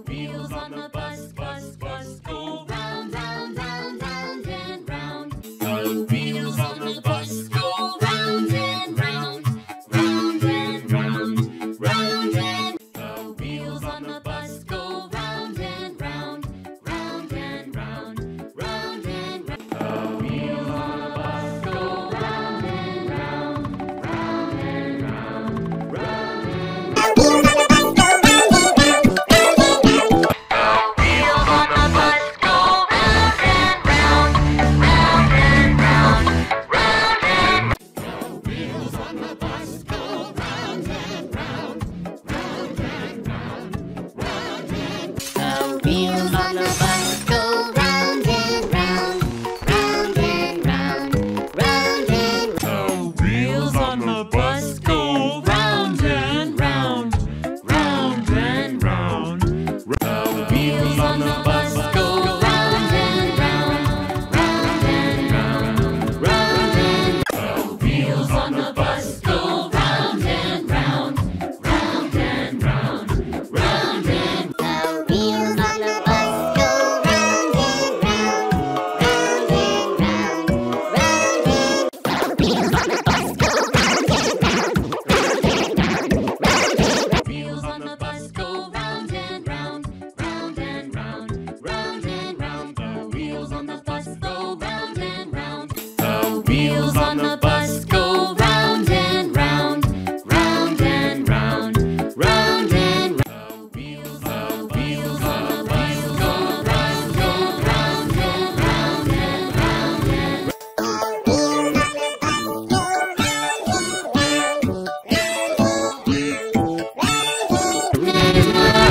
Bills on the. Wheels on the bus go round and round, round and round, round and round. Wheels on the bus go round, go round and round and round and round. Round and round.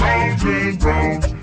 round and.